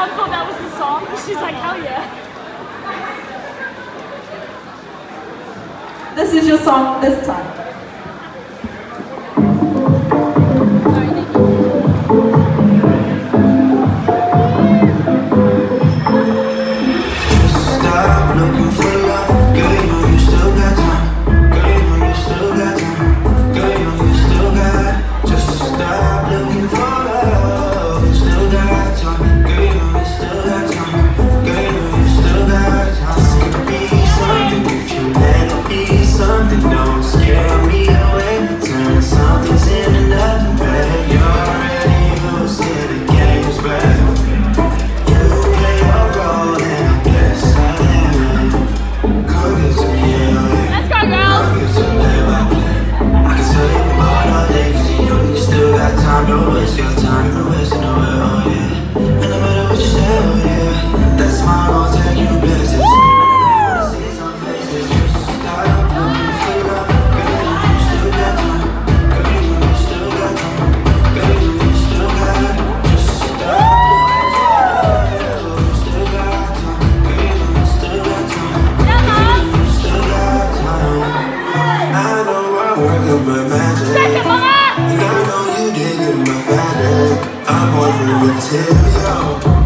mom thought that was the song. She's like, hell yeah. This is your song this time. my magic. And I know you digging my magic. I'm over material.